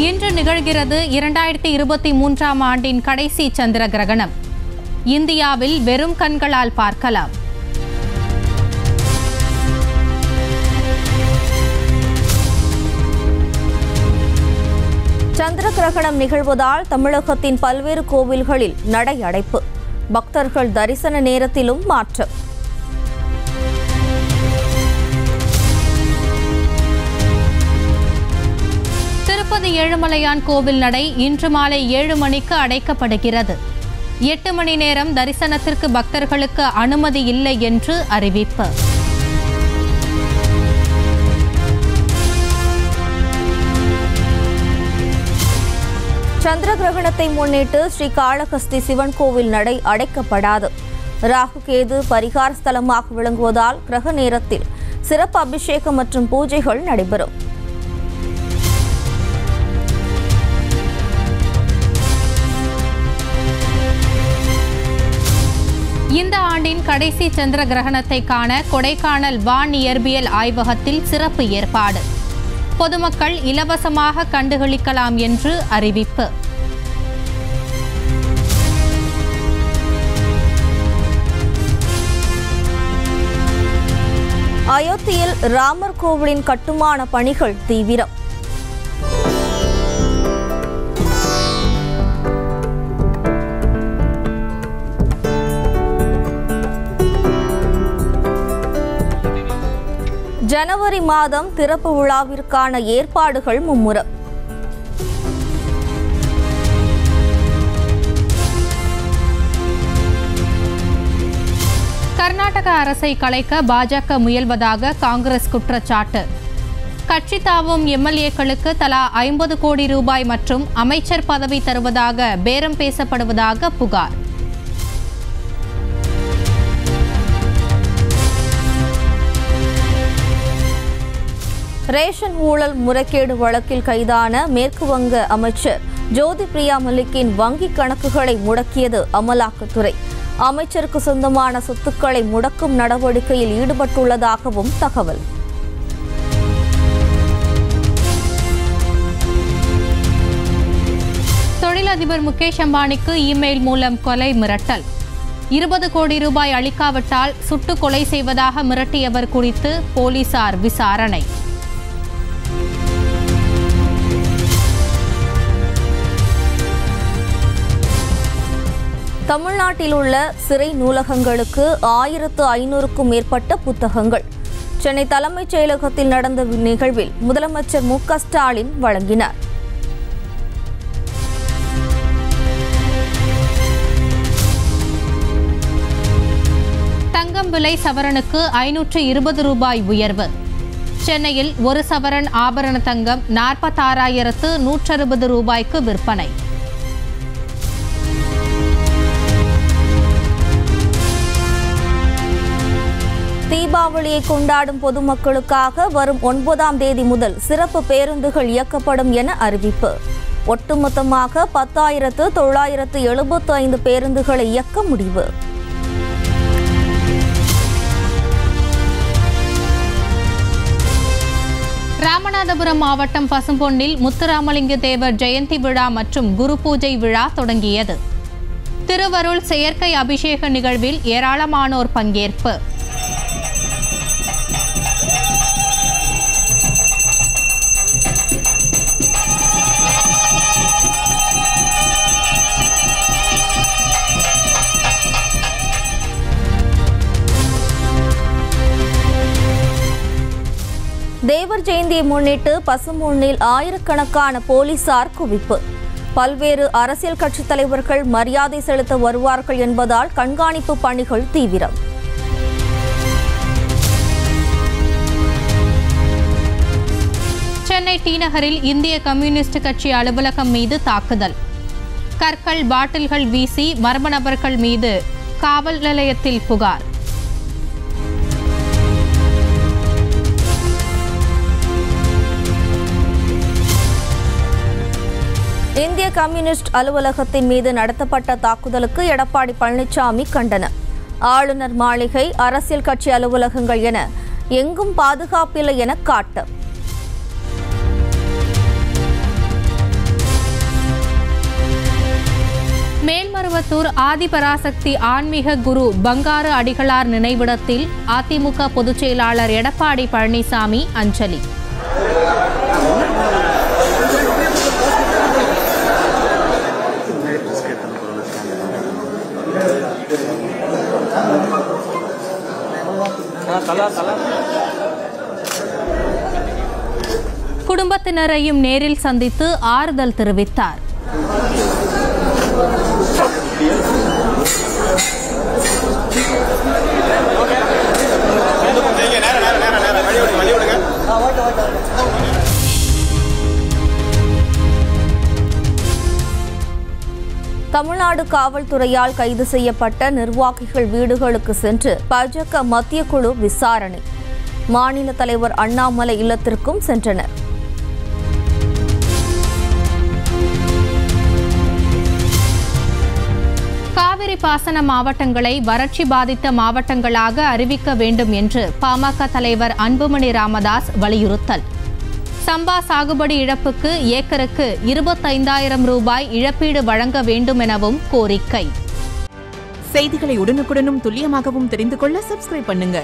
இன்று நிகழ்கிறது இரண்டாயிரத்தி இருபத்தி மூன்றாம் ஆண்டின் கடைசி சந்திர கிரகணம். இந்தியாவில் வெறும் கண்களால் பார்க்கலாம். சந்திர கிரகணம் நிகழ்வதால் தமிழகத்தின் பல்வேறு கோவில்களில் நடை அடைப்பு. பக்தர்கள் தரிசன நேரத்திலும் மாற்றம். திருப்பதி ஏழுமலையான் கோவில் நடை இன்று மாலை ஏழு மணிக்கு அடைக்கப்படுகிறது. எட்டு மணி நேரம் தரிசனத்திற்கு பக்தர்களுக்கு அனுமதி இல்லை என்று அறிவிப்பு. சந்திர கிரகணத்தை முன்னிட்டு ஸ்ரீ காளஹஸ்தி சிவன் கோவில் நடை அடைக்கப்படாது. ராகு கேது பரிகார ஸ்தலமாக விளங்குவதால் கிரக நேரத்தில் சிறப்பு அபிஷேகம் மற்றும் பூஜைகள் நடைபெறும். இந்த ஆண்டின் கடைசி சந்திர கிரகணத்தை காண கொடைக்கானல் வான் இயற்பியல் ஆய்வகத்தில் சிறப்பு ஏற்பாடு. பொதுமக்கள் இலவசமாக கண்டுகளிக்கலாம் என்று அறிவிப்பு. அயோத்தியில் ராமர் கோவிலின் கட்டுமான பணிகள் தீவிரம். ஜனவரி மாதம் திறப்பு விழாவிற்கான ஏற்பாடுகள் மும்முரம். கர்நாடக அரசை கலைக்க பாஜக முயல்வதாக காங்கிரஸ் குற்றச்சாட்டு. கட்சி தாவும் எம்எல்ஏக்களுக்கு தலா ஐம்பது கோடி ரூபாய் மற்றும் அமைச்சர் பதவி தருவதாக பேரம் பேசப்படுவதாக புகார். ரேஷன் ஊழல் முறைகேடு வழக்கில் கைதான மேற்கு வங்க அமைச்சர் ஜோதி பிரியா மல்லிக்கின் வங்கிக் கணக்குகளை முடக்கியது அமலாக்கத்துறை. அமைச்சருக்கு சொந்தமான சொத்துக்களை முடக்கும் நடவடிக்கையில் ஈடுபட்டுள்ளதாகவும் தகவல். தொழிலதிபர் முகேஷ் அம்பானிக்கு இமெயில் மூலம் கொலை மிரட்டல். இருபது கோடி ரூபாய் அளிக்காவிட்டால் சுட்டு கொலை செய்வதாக மிரட்டியவர் குறித்து போலீசார் விசாரணை. தமிழ்நாட்டில் உள்ள சிறை நூலகங்களுக்கு ஆயிரத்து ஐநூறுக்கும் மேற்பட்ட புத்தகங்கள். சென்னை தலைமைச் செயலகத்தில் நடந்த நிகழ்வில் முதலமைச்சர் மு ஸ்டாலின் வழங்கினார். தங்கம் விலை சவரனுக்கு ஐநூற்று இருபது ரூபாய் உயர்வு. சென்னையில் ஒரு சவரன் ஆபரண தங்கம் நாற்பத்தாறாயிரத்து நூற்றறுபது ரூபாய்க்கு விற்பனை. தீபாவளியை கொண்டாடும் பொதுமக்களுக்காக வரும் ஒன்பதாம் தேதி முதல் சிறப்பு பேருந்துகள் இயக்கப்படும் என அறிவிப்பு. ஒட்டுமொத்தமாக பத்தாயிரத்து தொள்ளாயிரத்து எழுபத்து ஐந்து பேருந்துகளை இயக்க முடிவு. ராமநாதபுரம் மாவட்டம் பசும்பொன்னில் முத்துராமலிங்க தேவர் ஜெயந்தி விழா மற்றும் குரு பூஜை விழா தொடங்கியது. திருவருள் செயற்கை அபிஷேக நிகழ்வில் ஏராளமானோர் பங்கேற்பு. தேவர் ஜெயந்தியை முன்னிட்டு பசும்பொன்னில் ஆயிரக்கணக்கான போலீசார் குவிப்பு. பல்வேறு அரசியல் கட்சித் தலைவர்கள் மரியாதை செலுத்த வருவார்கள் என்பதால் கண்காணிப்பு பணிகள் தீவிரம். சென்னை டி நகரில் இந்திய கம்யூனிஸ்ட் கட்சி அலுவலகம் மீது தாக்குதல். கற்கள் பாட்டில்கள் வீசி மர்ம நபர்கள் மீது காவல் நிலையத்தில் புகார். இந்திய கம்யூனிஸ்ட் அலுவலகத்தின் மீது நடத்தப்பட்ட தாக்குதலுக்கு எடப்பாடி பழனிசாமி கண்டனம். ஆளுநர் மாளிகை அரசியல் கட்சி அலுவலகங்கள் என எங்கும் பாதுகாப்பில்லை என காட்டு. மேல்மருவத்தூர் ஆதிபராசக்தி ஆன்மீக குரு பங்காரு அடிகளார் நினைவிடத்தில் அதிமுக பொதுச்செயலாளர் எடப்பாடி பழனிசாமி அஞ்சலி. குடும்பத்தினரையும் நேரில் சந்தித்து ஆறுதல் தெரிவித்தார். தமிழ்நாடு காவல்துறையால் கைது செய்யப்பட்ட நிர்வாகிகள் வீடுகளுக்கு சென்று பாஜக மத்திய குழு விசாரணை. மாநில தலைவர் அண்ணாமலை இல்லத்திற்கும் சென்றனர். காவிரி பாசன மாவட்டங்களை வறட்சி பாதித்த மாவட்டங்களாக அறிவிக்க வேண்டும் என்று பாமக தலைவர் அன்புமணி ராமதாஸ் வலியுறுத்தல். சம்பா சாகுபடி இழப்புக்கு ஏக்கருக்கு இருபத்தைந்தாயிரம் ரூபாய் இழப்பீடு வழங்க வேண்டும் எனவும் கோரிக்கை. செய்திகளை உடனுக்குடனும் துல்லியமாகவும் தெரிந்து கொள்ள சப்ஸ்கிரைப் பண்ணுங்க.